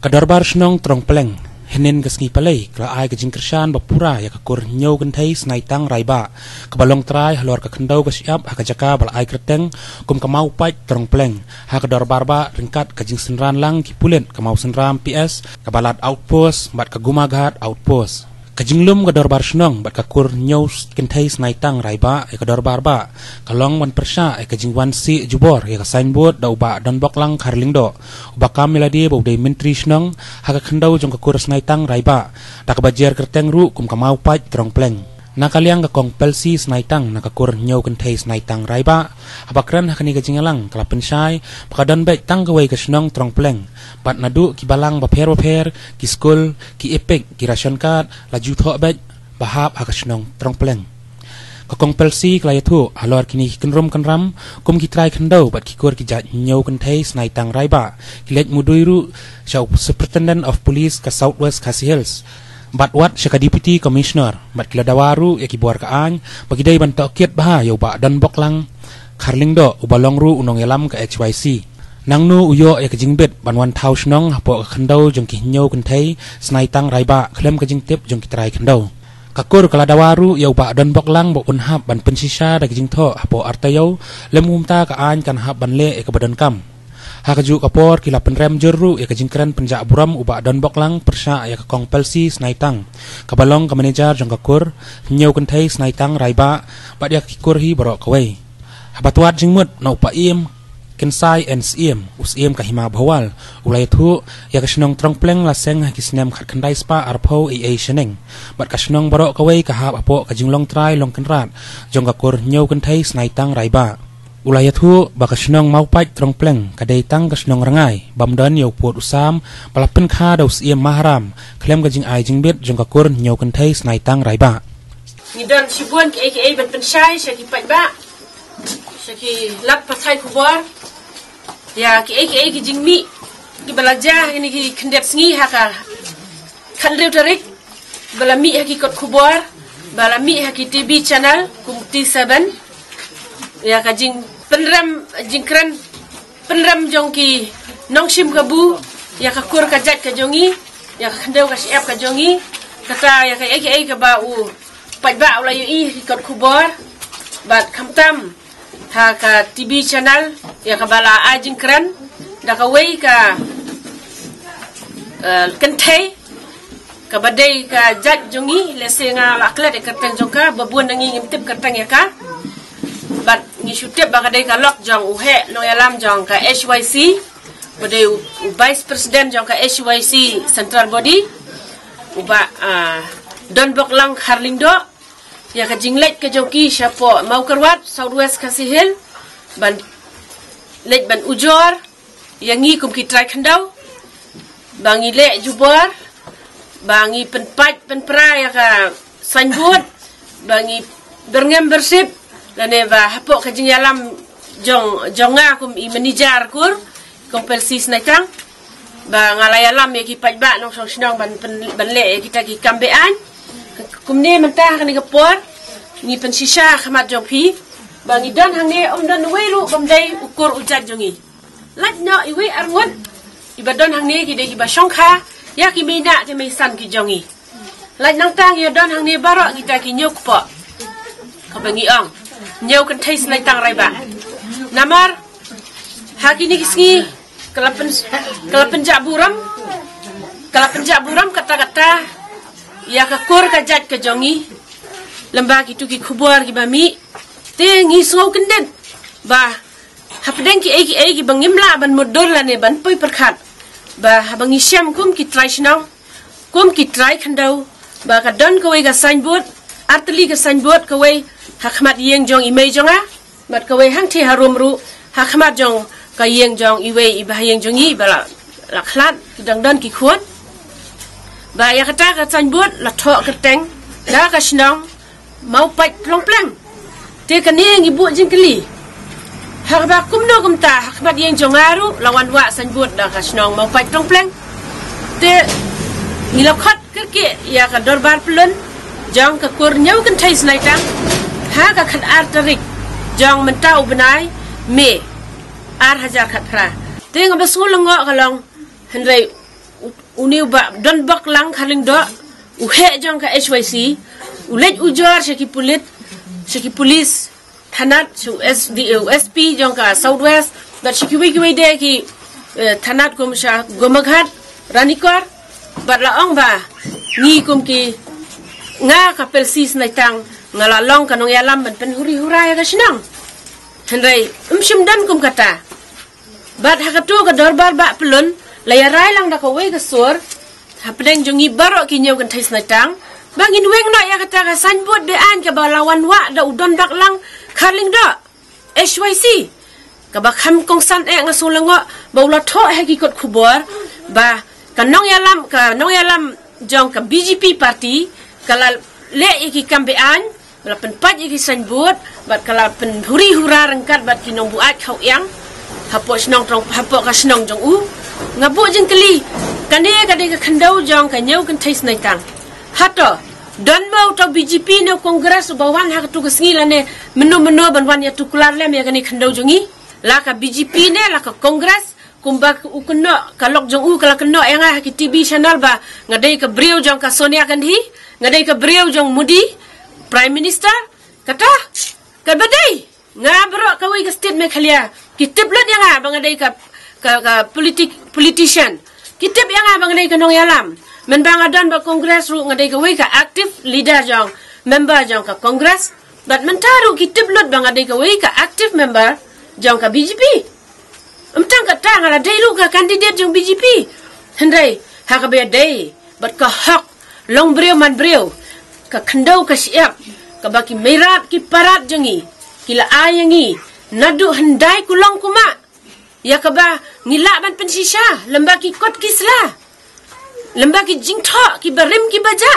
Kadorbar senong trong peleng. Henin ke sengi palai Kala ai ke jingkersan bapura Ya kakur nyau gentai senai tang raiba Kebalong terai halor ke kendau ke siap Haka jaka bala ai kerteng Kum kemau pai trong peleng. Haka dorbar ba ringkat ke jing senran lang Ki pulen. Kemau senram PS Kebalat outpost Bat ke gumagat outpost Kajinglum ka dorbar senong bat kakur nyau kentai snai tang raiba e ka dorbar ba. Kalong wan persya e kajing wan si jubor e ka signboard da uba don bok lang karling do. Uba kamila di bau de menteri senong ha ka khendau jong kakur snai tang raiba. Da ka bajer kerteng ru kum ka mau pai trong pleng nakaliang ka kong pelsi snaitang nakakur nyau kan thai snaitang raiba. Abakran hakani ka jingalang kala pensai pakadon be tang ka snong trong pleng. Pat nadu ki balang ba pher ba pher ki school ki epek ki ration card la ju tho be bahap ha ka trong pleng. Ka pelsi kala yathu alor kini rom kan ram kum ki trai kan dau bat ki kur ki jat nyau kan thai snaitang raiba. Ki let muduiru shau superintendent of police ka southwest kasi hills bat wat syaka deputy commissioner. Bat kila dawaru ya kibuar ka an bagi dai ban takiet bah yo ba dan bok lang. Karling do ubalong ru unong yalam ka HYC nang nu uyo ya kajingbet ban wan tau shnong hapo ka khandau jong ki nyo kan thai snai tang rai ba khlem ka jing jong ki trai khandau. Kakur kala dawaru ya ba dan bok lang bo unhap ban pensisa da jing tho hapo artayo lemum ta ka an kan hab ban le e ka badan kam Hakaju kapor kila penrem jeru ya kejingkran penjak buram uba don boklang persya ya kong pelsi snaitang. Kabalong ke manager jong kakur nyau kentai snaitang raiba ba dia kikur hi borok kawai. Habatuat jingmut na upa iem kensai and siem us iem ka hima bawal ulai thu ya kasnong trong pleng la seng ha kisnem khat khandai spa arpho e a sheneng bat kasnong borok kawai ka hab apo ka jinglong trai long kenrat jong kakur nyau kentai snaitang raiba Ulaya tu baka senong mau pai trong pleng. Kadai tang ka senong rangai. Bam dan yo puat usam palapen kha daus ia mahram. Klem ka jing ai jing bet jong ka kur nyau kan thai snai tang rai ba. Ni dan sibuan ke aka ban pen shai shaki pai ba. Shaki lap patai kubar ya ke aka ki jing mi. Ki balaja ini ki kendep sngi haka kan rew tarik bala mi haki kot kubar bala mi haki tv channel kum t7 ya ka jing penram jing kran penram jong ki nong sim ka bu ya ka kur ka jat ka jongi ya ka ndeu ka siap ka jongi kata ya ka ai ai ka ba u pai ba ula yu i kot kubor bat kam tam ha ka tv channel ya ka bala a jing kran da ka wei ka uh, kan thai ka jat jongi lese nga laklet ka tang jongka babuan nangi ngimtip ka tang ya ka bat ni shutep bakadai ka lok jong uhe no yalam jong ka HYC badai vice president jong ka HYC central body. Uba uh, don bok lang harlindo ya ka jinglet ka joki shapo mau karwat southwest kasihil ban lek ban ujor yang ngi kum ki try khandau bangi le jubor bangi penpat penpra ya ka sanbut bangi berngem bersip dan eva hapo kajing yalam jong jonga kum i manager kur kum persis nakang ba ngala yalam ya ki pajba nong song sinong ban ban le kita ki kambean kum ne mentah kan ni kapor ni pen sisa khamat jong pi. Ba ngi dan hang ne om dan weiru bam dai ukur ujat jongi lat no i we arngun ibadon hang ne ki de ki ba shongkha ya ki mina te mai san ki jongi lat nang tang ya don hang ne barok kita ki nyuk po. Kabangi ong nyau kan thai snai tang rai ba. Namar haki ni kisngi kalapen kalapen jak buram. Kalapen jak buram kata kata ya ka kur ka jat ka jongi. Lamba ki tu ki khubur ki bami. Te ngi so kenden. Ba hapden ki eki eki bangim la ban modor la ne ban poi perkhat. Ba habangi syam kum ki shnau kum ki try khandau. Ba ka don ko ga signboard. Artli ka signboard ko wei hakmat yeng jong imei jonga mat ka wei hang thi harum ru. Hakmat jong ka yeng jong iwe i ba yeng jong i bala la khlat, dang dan ki khuat ba ya kata ka chan buat la tho ka teng. Da ka shnong, mau pai plong plang te ka ne ngi bu jing kli hak ba kum no kum ta, hakmat yeng jong aru lawan wa san buat da ka shnong, mau pai plong plang te ni la khat ka ke, ya ka dorbar plun. Jong ka kur nyau kan thai snai tang. หากะขัดอาร์จริกจองมันเจ้าบนายเมอาหาจาขัดพระเตงกับสู้ละงอกะลองเห็นไรอุนิวบะดันบักลังคาลิงดออุเฮจองกับเอชวีซีอุเลจอุจาร์ชกิปุลิตชกิปุลิสธนัตชูเอสดีเอเอสพีจองกะเซาท์เวสบัดชกิวิกิวิเดกิธนัตกุมชากุมกัดรานิกอร์บัดละอองบะนี่กุมกีง่ากับเปลซีสในตัง long kanong yalam ban pen huri hurai ka sinang Henry, um shim dan kum kata. Bat hakatu ka dorbar ba pelun, laya rai lang da ka wei ka sur. Hapdeng jongi barok ki nyau kan thais na tang. Bangin weng na ya kata ka san buat be an ka balawan wa da udon dak lang karling da. HYC. Ka ba kham kong san e nga sulango ba ula tho he ki kot khubor ba ka nong yalam ka nong yalam jong ka BGP party kala le iki kambe an Kalau penpat san buat, bat kalau pen huri hura rengkat bat kinong buat kau yang, hapo senong trong hapo ka senong jong u, ngabu jeng keli, kan dia kan dia kendau jong kan nyau kan tais nai tang, hato dan mau tau BGP ne kongres bawan hak tu kesngila ne menu menu ban wan ya tu kular lem ya kan kendau jongi, lah ka BGP ne lah ka kongres kumbak u kena kalok jong u kalau kena yang ah ki TV channel ba ngadai ka brio jong ka Sonia kan hi ngadai ka brio jong Mudi Prime Minister kata kan badai ngabro kawai ke state mekhalia kitip lot yang ah bang ka ka, ka politik politician. Kitip yang ah bang ka nong yalam. Men bang adan ba congress ru ngadai ka wai ka active leader jong member jong ka congress but mentaru kitip lot bang adai ka wai ka active member jong ka BJP Emtang kata ngala dai lu ka kandidat jong BJP hendai hakabe dai but ka hak long brio man brio ka khandau ka siap ka baki merat ki parat jengi kila ayangi nadu handai kulong kuma ya ka ba ngila ban pensisha lembah ki kot kisla lembah ki jingtho ki barim ki baja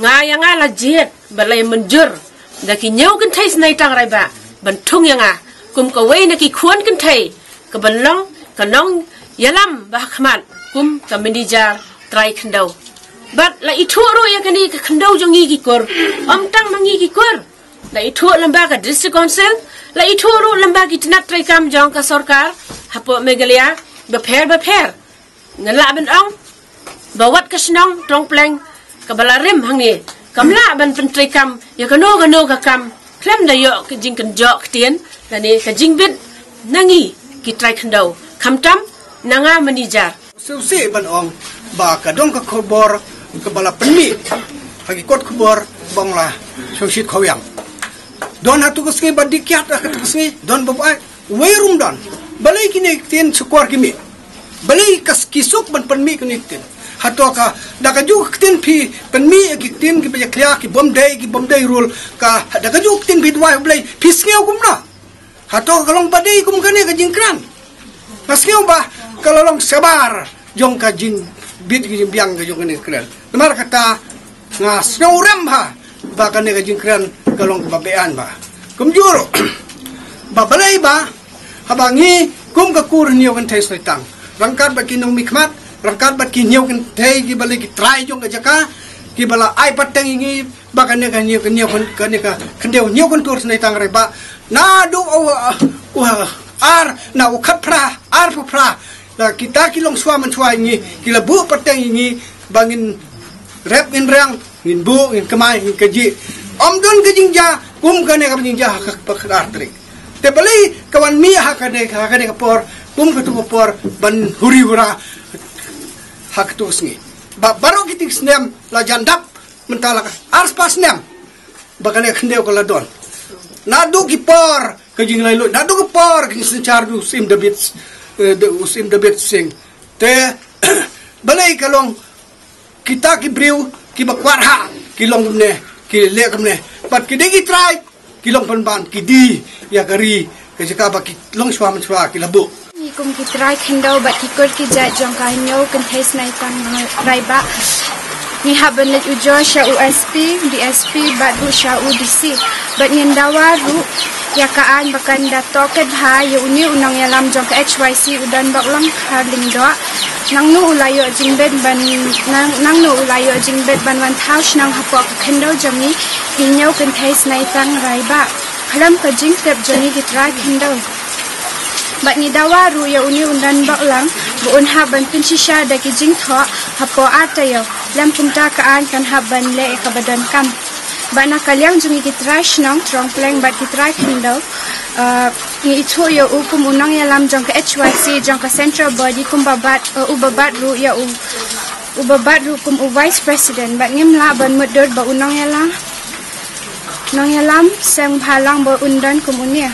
nga yang ala jet balai menjur. Da ki nyau kan thai snai tang rai ba ban thung yang a kum ka wei na ki khuan kan thai. Ka ban long ka nong yalam ba khmat. Kum ka mendija trai khandau But la itu ro ya kani ka khandau jong gi kor. Am tang mangi gi kor. La itu lamba ka district council, la itu ro lamba ki tinat trai kam jong ka sarkar. Hapo megalia be pher be pher. Ben ong. Bawat ka snong trong pleng ka balarim hang ni. Kamla ban pen trai kam ya ka no ka no ka kam. Klem da yo ka jing kan tien. La ni ka jing bit nangi ki trai khandau. Kam tam nanga manager. Susi ban ong ba ka dong ka khobor kepala penmi bagi kot kubur bangla syoshit khoyang don hatu kesngi badi kiat kesngi don babai weirum don balai kini tin sekuar kimi. Balai kas kisuk ban penmi kini tin. Hatu ka dah kaju tin pi penmi ki tin ki baja klia ki bom day ki bom day rule ka dah kaju tin pi dua balai pi sngi kum na hatu kalong badi kum kani ka jingkran. Nasngi ba kalau long sabar jong ka jing bit ki biang ka jong kani kran Namar kata nga snow ram ha ba kan ga jingkran kalong babean ba. Kum juro. ba habangi kum ka kur niyo kan thai tang. Rangkat ba kinong mikmat, rangkat ba kinyo kan thai gi balai ki try jong ga jaka ki bala ai pateng ingi ba kan ga niyo kan niyo kan kan ka kendeu niyo kan kur snai tang re ba. Na du au ar na u khat pra ar pra kita kilong suaman suai ini kila bu pateng ini bangin rep in rang in bu in kemai in keji om don kejing ja kum kane ka jing ja hak pak artri te bali kawan mi hak kane hak kane ka por kum ka tu por ban huri hura hak tu sngi ba baro kitik snem la jandap mentala ars pas nem bakane khendeu kala don na du ki por kejing lai lu na du ki por ki senchar du sim debit de usim debit sing te balai kalong kita ki briu ki bakwar ha ki long ne ki le kam ne pat ki degi try ki long pan ban ki di ya kari. Ke jaka ba ki long shwa man shwa ki labu ni kum ki try khindau ba ki kor ki ja jong ka nyo kan hes nai tan rai ba ni haben net u jo sha usp dsp ba du sha udc ba ni ndawa ru ya ka an bakan da toket ha yu ni unang ya lam jong ka hyc udan bak lang kharling do nang nu ulayo jingbet ban nang nang nu ulayo jingbet ban wan thaus nang hapok khendo jami hinyau kan thais nai tang rai ba khalam ka jing tep jani ki tra khendo Bat ni dawaru ya uni undan bak lang buun haban pinsisya da ki jing tho hapo ata yo lam kumta kaan kan haban le ka badan kam. Bat na kalyang jungi ki trash nong trong pleng bat ki try kindo. Uh, ni itu ya ukum unang ya lam jong ka HYC jong ka central body kum babat uh, ubabat ru ya u ubabat ru kum u vice president bat ngim la ban mudod ba unang ya lam. Nong ya lam sem phalang ba undan kum unia.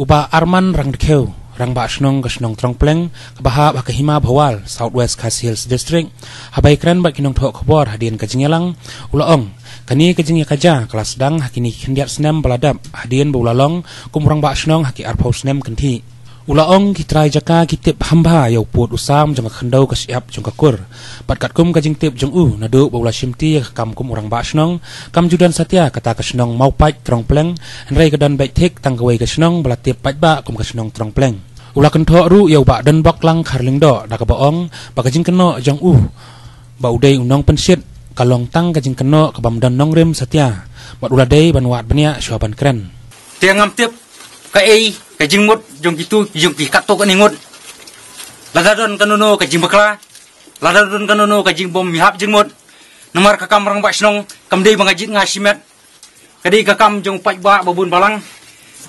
Uba Arman rang dekeu rang ba snong ke snong trong pleng kabaha ba hima bawal Southwest Khas Hills District. Habai kran ba kinong thok khobor hadien ka jingelang ulaong kani ka jingi kaja kelas dang hakini khendiat snem baladap hadien ba ulalong kumrang ba snong haki arpau snem kanthi Ulaong ki try jaka ki tip hamba yau put usam jang khandau ka siap jang ka kur. Pat kat kum ka jing tip jang u na du bawla simti ka kam kum orang ba snong kam judan satya kata ka snong mau pai trong pleng. Rei ka dan bai thik tang ka wei ka snong bala tip pai ba kum ka snong trong pleng ula kan ru yau ba dan bak lang kharling do. Da ka ba ong ba ka jing jang u. Ba udai unong pensit kalong tang ka jing keno ka bam dan nong rem satya. Bat ula dei ban wat bania shuaban kren tiang am tip ka ei ka jingmut jong kitu jong ki kato ka ningut ladadon kanono ka jing bakla. Ladadon kanono ka jing bom mihap jingmut namar ka kam rang basnong kam dei bangajit nga simet kadi ka kam jong pai ba babun balang.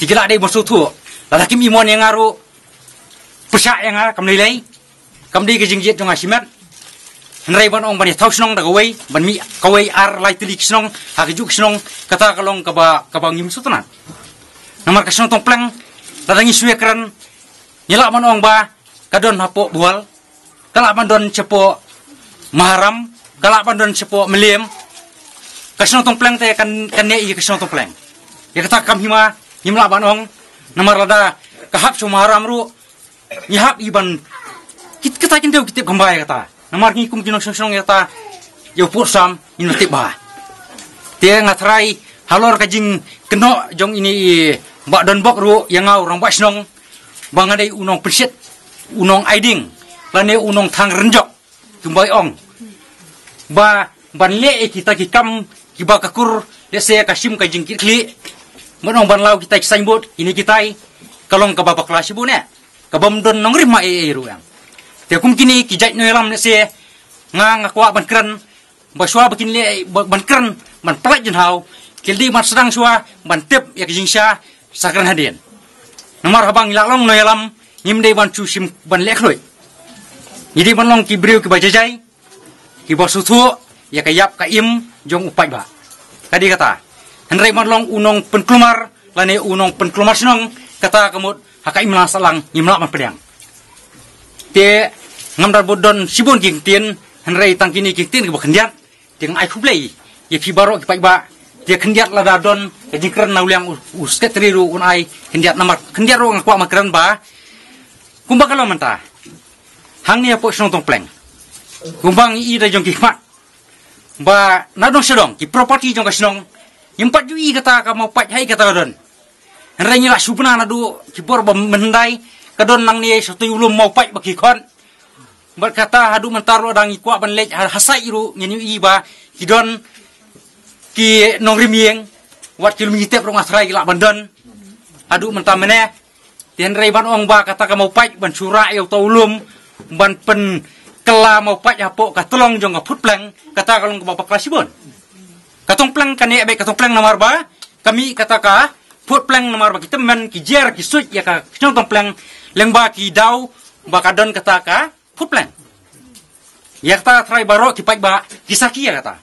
Tigala dei bosu tu lada kim imon yang aru pesak yang ar kam dei lei kam dei ka jing jit jong asimet Henry ban ong bani tau snong da gawai. Ban mi kawai ar lai tili snong ha ka juk snong kata kalong ka ba ka ba ngim sutunan namar ka snong tong pleng. Tadangi suwe keren Nyelak man ong ba Kadon hapo bual. Kalak man don cepo Maharam. Kalak man don cepo meliem Kasino tong pleng te kan kan ne i kasino tong pleng. Ya kata kam hima Nyimlak man ong. Namar lada Kahap so maharam ru Nyahap iban. Kit kata kintau kitip gambay kata. Namar ni kum kinong song ya kata Yo pur sam Ino tip ba Tia ngatrai Halor kajing Keno jong ini Mbak don bok ru yang ngau senong bang ada unong persit unong aiding. Lane unong thang renjok tumbai ong. Ba ban le kita ki kam ki ba kakur le se kasim ka jing kli. Monong ban lau kita bot ini kita kalong ka baba kelas ibu ne ka bam don nong rima e ru yang te kum kini ki jai no lam le se nga nga kwa ban kran ba shwa bakin le ban kran ban plak jin hau. Kildi mat sedang shwa ban tip ya ki jing sha sakran hadien nomor habang ilak long noyalam nim de ban chu sim ban lek loi jadi ban long ki briu ki bajajai ki bosu thu ya ka yap ka im jong upai ba. Tadi kata henry ban long unong penkelumar lane unong penkelumar sinong kata kamut haka im salang imla man pedang te ngamdar bodon sibon king tien henry tangkini king tien ki bakhendiat ting ai khublei ye pi baro ki pai ba dia kendiat la dadon jadi keren nau liang usket riru un ai kendiat nama kendiat ro ngakwa makran ba. Kumba kalau menta hang ni apa senong tong pleng. Kumbang i da jong kihmat ba nadong sedong ki property jong ka senong impat ju i kata ka mau pat hai kata don Rengi lah subna nadu ki bor ba mendai kadon nang ni satu ulum mau pat bagi kon berkata hadu mentaro dang ikwa ban lej hasai ru ngeni i ba kidon ki nong rimieng wat ki mi tep rong asrai la bandon adu mentam mene tien rei ban ong ba kata ka mau pai ban sura yo taulum ban pen kela mau pai apo ka tolong jong ka put pleng. Kata kalong ka bapak klasibon katong pleng kan ye be katong pleng nomor ba kami kata ka put pleng nomor ba kita men ki jer ki suit ya ka. Nyong tong pleng leng ba ki dau ba kadon kata ka put pleng ya kata try baro ki pai ba kisaki ya kata